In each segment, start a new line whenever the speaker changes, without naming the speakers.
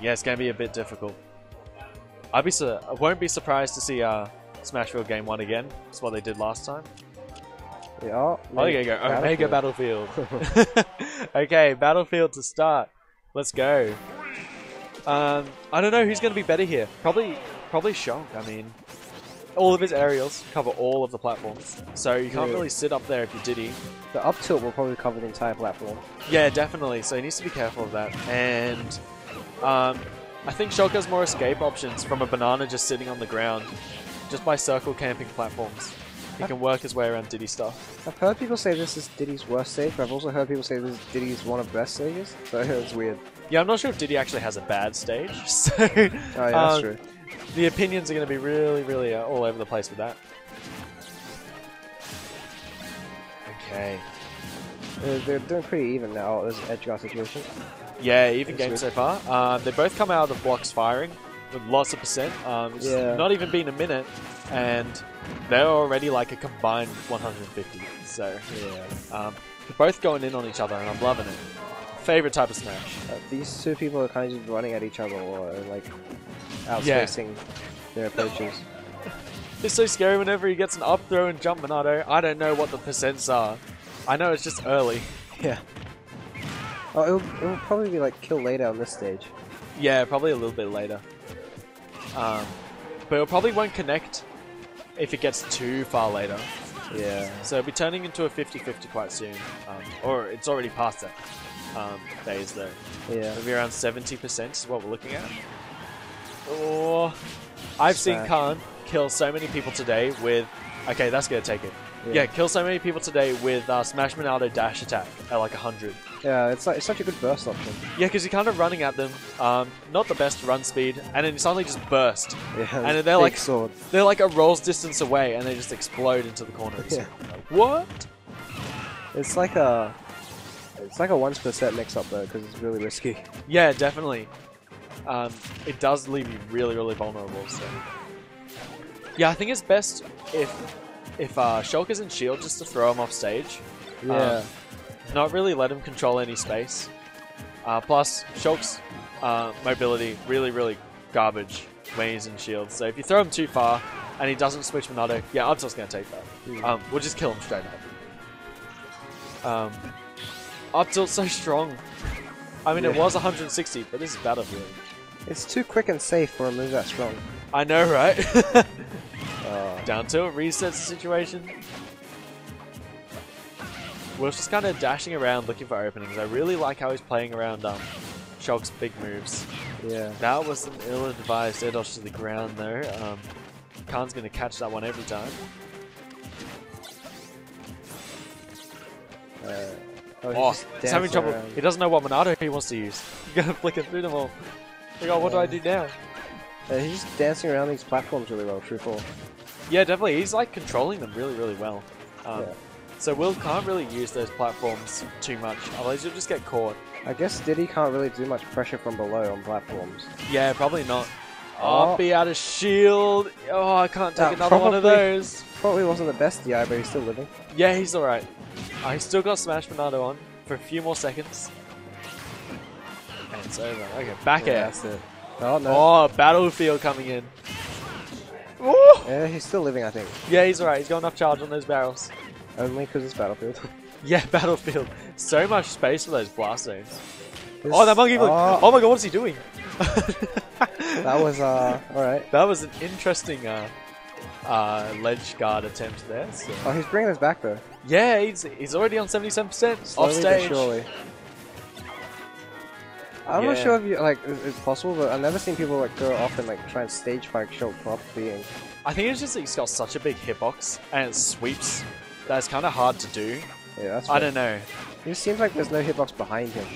yeah, it's going to be a bit difficult. I'd be su- I won't be surprised to see uh, Smashville Game 1 again. That's what they did last time.
Yeah, oh,
Oh, there you go. Omega Battlefield. okay, Battlefield to start. Let's go. Um, I don't know who's going to be better here. Probably, probably Shonk. I mean, all of his aerials cover all of the platforms, so you can't really sit up there if you're Diddy.
The up tilt will probably cover the entire platform.
Yeah, definitely. So he needs to be careful of that. And um, I think Shulk has more escape options from a banana just sitting on the ground, just by circle camping platforms. He can work his way around Diddy stuff.
I've heard people say this is Diddy's worst stage, but I've also heard people say this is Diddy's one of the best stages. So it's weird.
Yeah, I'm not sure if Diddy actually has a bad stage, so
Oh yeah, that's
um,
true.
the opinions are going to be really, really uh, all over the place with that. Okay.
They're, they're doing pretty even now. There's an edge guard situation.
Yeah, even game so far. Uh, they both come out of the blocks firing with lots of percent. Um, it's
Yeah.
not even been a minute, and they're already like a combined 150. So
Yeah.
um, they're both going in on each other, and I'm loving it. Favorite type of smash.
Uh, these two people are kind of just running at each other or like outspacing their approaches.
It's so scary whenever he gets an up throw and jump Monado. I don't know what the percents are. I know it's just early.
Yeah. Oh, it'll, it'll probably be like kill later on this stage.
Yeah, probably a little bit later. Um, but it probably won't connect if it gets too far later.
Yeah.
So it'll be turning into a 50-50 quite soon. Um, or it's already past that um, phase though.
Yeah.
It'll be around 70% is what we're looking at. Or I've seen Khan kill so many people today with... Okay, that's going to take it. Yeah. kill so many people today with uh, Smash Monado dash attack at like 100.
Yeah, it's like it's such a good burst option.
Yeah, because you're kind of running at them. Um, not the best run speed, and then you suddenly just burst.
Yeah.
And they're like-
sword.
They're like a roll's distance away, and they just explode into the corners.
Yeah.
What?
It's like a it's like a once per set mix up though because it's really risky.
Yeah, definitely. Um, it does leave you really, really vulnerable. So, yeah, I think it's best if if uh, Shulk is in shield just to throw him off stage.
Yeah.
Not really let him control any space. Uh, plus, Shulk's uh, mobility really, really garbage when he's in shield. So if you throw him too far and he doesn't switch Monado, yeah, I'm just gonna take that. Um, we'll just kill him straight up. Um, up tilt's so strong. I mean, it was 160, but this is Battlefield.
it's too quick and safe for a move that strong.
I know, right?
Uh,
Down tilt resets the situation. Will's just kind of dashing around looking for openings. I really like how he's playing around um, Shulk's big moves.
yeah.
That was an ill-advised air dodge to the ground though. Um, Khan's going to catch that one every time.
Uh, oh,
Oh,
he's,
he's having trouble.
around.
He doesn't know what Monado he wants to use. He's going to flick it through them all. Like, oh, what do I do now?
Uh, he's just dancing around these platforms really well. True fall.
Yeah, definitely. He's like controlling them really, really well. Um,
Yeah.
So Will can't really use those platforms too much, otherwise you'll just get caught.
I guess Diddy can't really do much pressure from below on platforms.
Yeah, probably not. Oh,
Oh.
be out of shield. Oh, I can't take another one of those.
Probably wasn't the best DI, but he's still living.
Yeah, he's alright. I still got Smash Monado on for a few more seconds. And it's over. Okay, back
Yeah,
air.
that's it. Oh no.
Oh, Battlefield coming in. Ooh.
Yeah, he's still living, I think.
Yeah, he's alright. He's got enough charge on those barrels.
Only because it's Battlefield.
Yeah, Battlefield. So much space for those blast zones.
This-
Oh, that monkey! Oh.
Oh,
my god, what's he doing?
that was, uh, alright.
That was an interesting uh, uh, ledge guard attempt there. So.
Oh, he's bringing us back though.
Yeah, he's, he's already on 77% off stage.
surely. I'm not sure if you like it's, possible, but I've never seen people like go off and like try and stage fight show prop being.
I think it's just that he's got such a big hitbox and it sweeps that it's kind of hard to do.
Yeah, that's.
I don't know.
It seems like there's no hitbox behind him.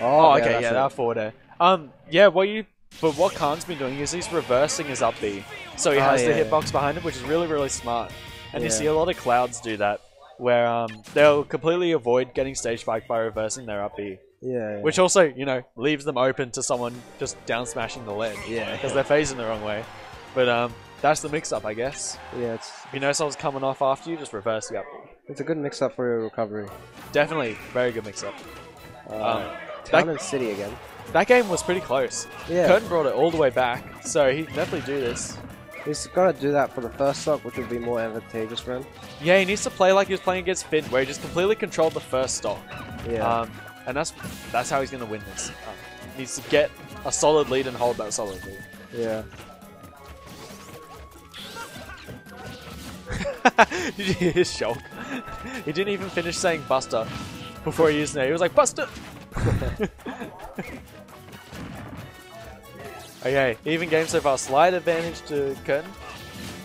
Oh, okay,
that's
yeah,
it.
that forward air. Um, yeah, what you, but what Khan's been doing is he's reversing his up B, so he
Oh,
has
yeah,
the
yeah.
hitbox behind him, which is really, really smart. And you see a lot of clouds do that, where um they'll completely avoid getting stage spiked by reversing their up B,
Yeah. yeah.
which also you know leaves them open to someone just down smashing the ledge.
Yeah.
because they're phasing the wrong way. But um, that's the mix up, I guess.
yeah, it's
If you know someone's coming off after you, just reverse the up
it's a good mix up for your recovery.
Definitely, very good mix up.
Uh,
Um,
Town
that-
and city again.
That game was pretty close.
Yeah.
Curtain brought it all the way back, so he can definitely do this.
He's got to do that for the first stock, which would be more advantageous for him.
Yeah, he needs to play like he was playing against Finn, where he just completely controlled the first stock.
Yeah.
Um, and that's that's how he's going to win this. Um, he needs to get a solid lead and hold that solid lead.
yeah.
Did you hear his shock? he didn't even finish saying Buster before he used it. He was like, Buster! okay, even game so far. Slight advantage to Curtain.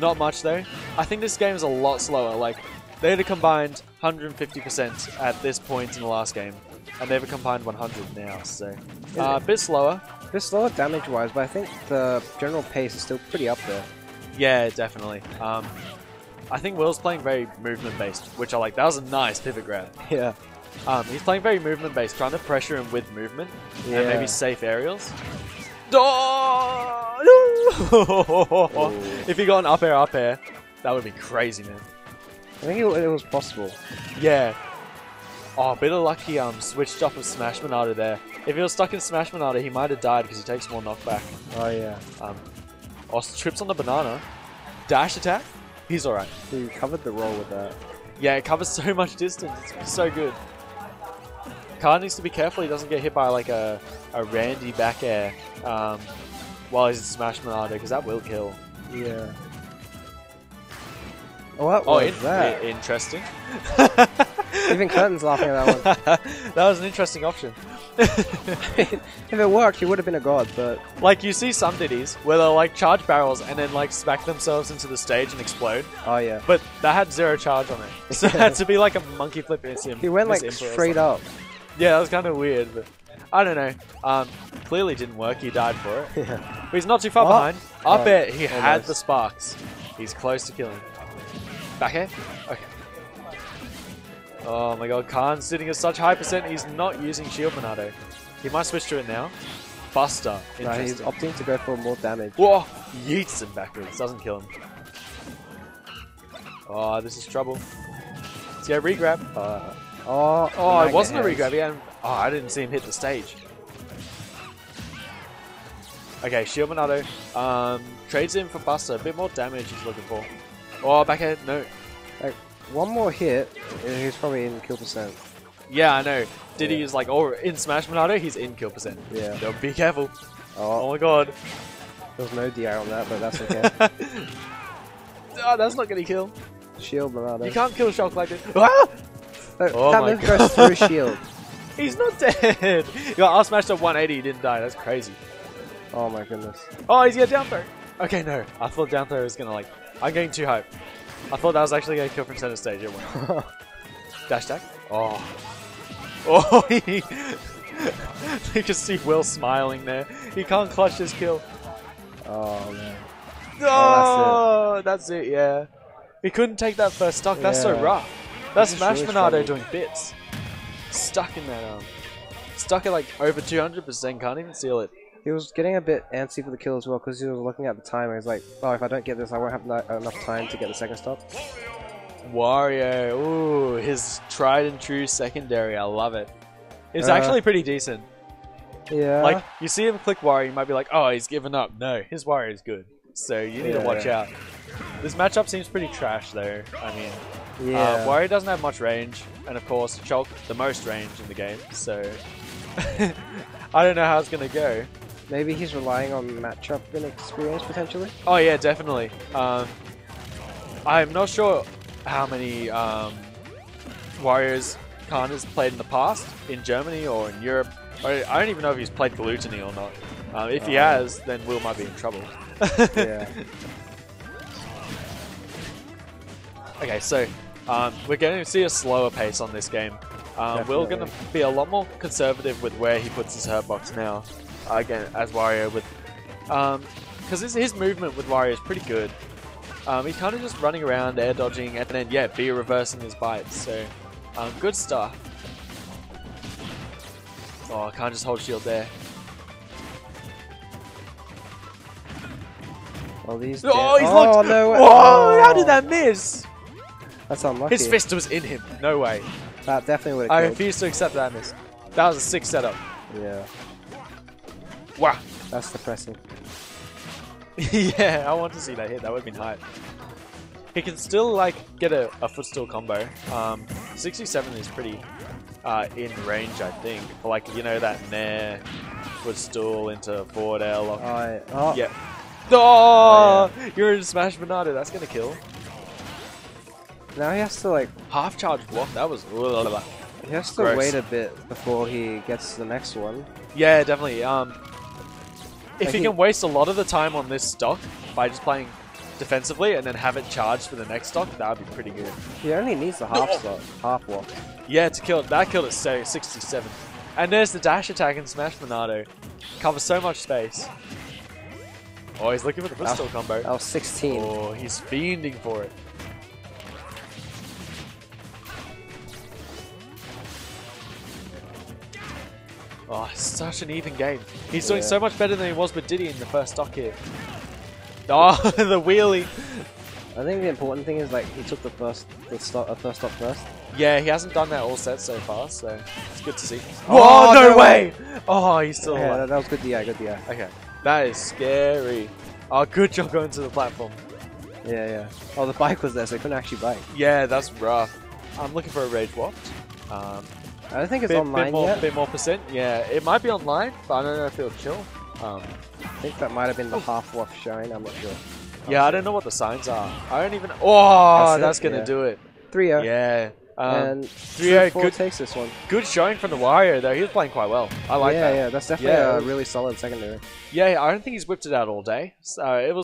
Not much though. I think this game is a lot slower. Like, they'd have combined 150% at this point in the last game. And they've combined 100 now, so... Uh, a bit slower.
A bit slower damage-wise, but I think the general pace is still pretty up there.
Yeah, definitely. Um, I think Will's playing very movement-based, which I like. That was a nice pivot grab.
Yeah.
Um, he's playing very movement based, trying to pressure him with movement and maybe safe aerials. Oh, no! if he got an up air, up air, that would be crazy, man.
I think it, it was possible.
Yeah. Oh, bit of luck he um, switched off of Smash Monado there. If he was stuck in Smash Monado, he might have died because he takes more knockback.
Oh yeah.
Um, oh, trips on the banana. Dash attack? He's alright.
He covered the roll with that.
Yeah, it covers so much distance. It's so good. Khan needs to be careful he doesn't get hit by like a, a Randy back air um, while he's in Smash Monado because that will kill.
Yeah. Oh, what
Oh,
was
in-
that?
interesting.
Even Curtain's laughing at that one.
that was an interesting option.
if it worked, he would have been a god, but
like you see some Diddys where they'll like charge barrels and then like smack themselves into the stage and explode,
oh yeah.
but that had zero charge on it, so it had to be like a monkey flip. Miss him.
He went like straight up.
Yeah, that was kind of weird, but I don't know. Um, clearly didn't work. He died for it.
Yeah.
But he's not too far
Oh.
behind. I
Oh,
air, he had the sparks. He's close to killing. Back air? Okay. Oh my god, Khan's sitting at such high percent, he's not using Shield Monado. He might switch to it now. Buster.
No, he's opting to go for more damage.
Whoa! Yeets him backwards. Doesn't kill him. Oh, this is trouble. See, I regrab.
Uh, oh,
Oh, it wasn't a regrab. Yeah. Oh, I didn't see him hit the stage. Okay, Shield Monado. Um, trades in for Buster. A bit more damage he's looking for. Oh, back ahead. No.
Like, one more hit, and he's probably in kill percent.
Yeah, I know. Did he
Yeah.
use like, oh, in Smash Monado, he's in kill percent.
Yeah.
So be careful.
Oh,
Oh my god.
there's no DI on that, but that's okay.
oh, that's not gonna kill.
shield, Bernardo.
You can't kill Shock like this. Ah!
No,
Oh
that move goes through shield.
He's not dead. Yo, I smashed up 180, he didn't die. That's crazy.
Oh my goodness.
Oh, he's got down throw. Okay, no. I thought down throw was gonna like. I'm getting too hype. I thought that was actually gonna kill from center stage. It went. Dash attack. Oh. Oh, he. you can see Will smiling there. He can't clutch his kill.
oh man.
Oh, that's it. Yeah. He couldn't take that first stock. That's so rough. That's Smash
really
Monado doing bits. Stuck in that um. Stuck at like over 200%. Can't even seal it.
He was getting a bit antsy for the kill as well because he was looking at the timer. He's like, oh, if I don't get this, I won't have no- enough time to get the second stop.
Wario, ooh, his tried and true secondary. I love it. It's
Uh,
actually pretty decent.
Yeah.
Like you see him click Wario, you might be like, "Oh, he's given up." No, his Wario is good, so you need to watch
yeah.
out. This matchup seems pretty trash, though. I mean,
yeah.
uh, Wario doesn't have much range, and of course, Shulk the most range in the game. So I don't know how it's gonna go.
Maybe he's relying on matchup and experience potentially.
Oh yeah, definitely. Um, I'm not sure how many um, Warios Khan has played in the past in Germany or in Europe. I, I don't even know if he's played Gluttony or not. Um, if he
Oh.
has, then Will might be in trouble.
Yeah.
okay, so um, we're going to see a slower pace on this game. Um, Will going to be a lot more conservative with where he puts his hurt box now. Again, as Wario with, because his, his movement with Wario is pretty good. Um, he's kind of just running around, air dodging, and then yeah, be reversing his bites. So um, good stuff. Oh, I can't just hold shield there.
Well, these.
Oh, he's
oh,
locked.
no way.
Whoa, how
Oh,
did that miss?
That's unlucky.
His fist was in him. No way.
That definitely would
I
have killed.
refuse to accept that miss. That was a sick setup.
Yeah.
Wow.
That's depressing.
yeah, I want to see that hit. That would have been hype. He can still like get a, a footstool combo. Um, 67 is pretty uh, in range, I think. Like you know that nair footstool into forward air lock.
Oh,
yeah. Oh, you're in Smash Bernardo. That's gonna kill.
Now he has to like
Half charge block. That was.
he has to
Gross.
wait a bit before he gets the next one.
Yeah, definitely. Um, if he- can waste a lot of the time on this stock by just playing defensively and then have it charged for the next stock, that would be pretty good.
He only needs the half oh. stock. half walk.
Yeah, to kill that killed it so 67. And there's the dash attack in Smash Monado. Covers so much space. Oh, he's looking for the footstool combo.
That was 16.
Oh, he's fiending for it. Oh, such an even game. He's doing
Yeah.
so much better than he was with Diddy in the first stock here. Oh, the wheelie.
I think the important thing is like he took the first the stop uh, first stop first.
Yeah, he hasn't done that all set so far, so it's good to see.
Oh,
Whoa, no,
no
way! Oh, he's still
yeah,
alive.
that, was good DI, good DI.
Okay, that is scary. Oh, good job going to the platform.
Yeah, yeah. Oh, the bike was there, so he couldn't actually bike.
Yeah, that's rough. I'm looking for a rage waft. Um,
I don't think it's
bit,
online
bit more,
yet.
bit more percent. Yeah, it might be online, but I don't know if it'll kill. Um,
I think that might have been the half waft shine. I'm not sure.
yeah, I don't know what the signs are. I don't even. Oh,
That's
that's, gonna
yeah.
do it.
Three yeah.
Yeah. Um,
and
three
three
oh,
four
good-
takes this one.
good showing from the Wario though. He was playing quite well. I like
yeah,
that.
yeah. That's definitely
Yeah.
a really solid secondary.
Yeah, I don't think he's whipped it out all day. So it was.